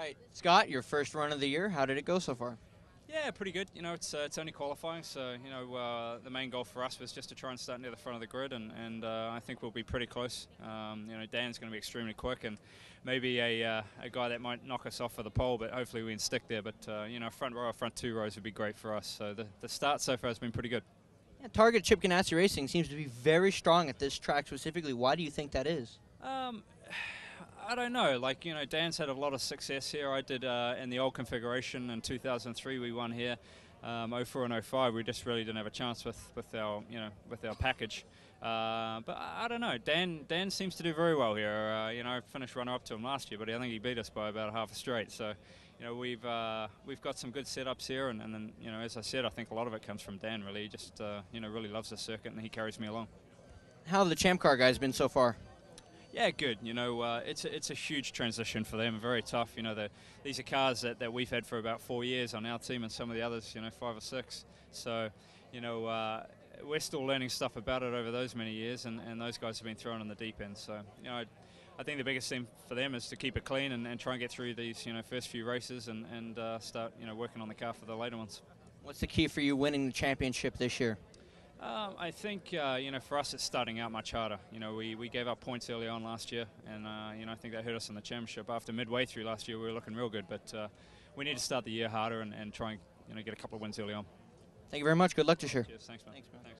right, Scott, your first run of the year. How did it go so far? Yeah, pretty good. You know, it's uh, it's only qualifying, so you know uh, the main goal for us was just to try and start near the front of the grid, and and uh, I think we'll be pretty close. Um, you know, Dan's going to be extremely quick, and maybe a uh, a guy that might knock us off for the pole, but hopefully we can stick there. But uh, you know, front row, front two rows would be great for us. So the the start so far has been pretty good. Yeah, Target Chip Ganassi Racing seems to be very strong at this track specifically. Why do you think that is? Um, I don't know. Like you know, Dan's had a lot of success here. I did uh, in the old configuration in 2003. We won here. Um, 04 and 05, we just really didn't have a chance with, with our you know with our package. Uh, but I, don't know. Dan Dan seems to do very well here. Uh, you know, I finished runner up to him last year, but I think he beat us by about half a straight. So, you know, we've uh, we've got some good setups here, and, and, then you know, as I said, I think a lot of it comes from Dan. Really, he just uh, you know really loves the circuit, and he carries me along. How have the Champ Car guys been so far? Yeah, good. You know, uh, it's a, it's a huge transition for them. Very tough. You know, these are cars that, that we've had for about four years on our team, and some of the others, you know, five or six. So, you know, uh, we're still learning stuff about it over those many years, and, and those guys have been thrown on the deep end. So, you know, I, I think the biggest thing for them is to keep it clean and, and try and get through these, you know, first few races and, and uh, start, you know, working on the car for the later ones. What's the key for you winning the championship this year? Um, I think uh, you know for us it's starting out much harder. You know we, we gave up points early on last year, and uh, you know I think that hurt us in the championship. After midway through last year, we were looking real good, but uh, we need to start the year harder and, and try and you know get a couple of wins early on. Thank you very much. Good luck this year. Cheers. Thanks, man. Thanks, man. Thanks.